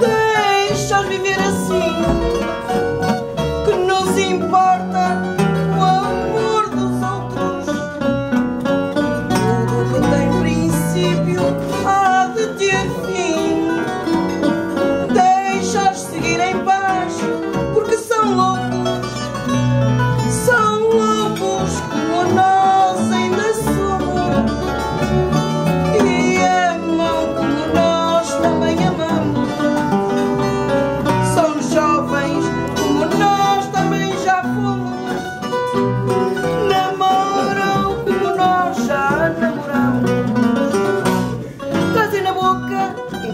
deixas viver assim, que nos importa.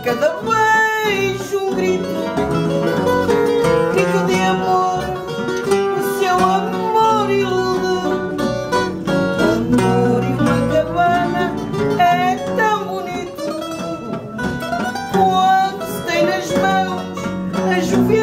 cada vez um grito Grito de amor, o seu amor ilude. Amor e uma cabana é tão bonito. Quando se tem nas mãos a juventude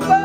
Bye.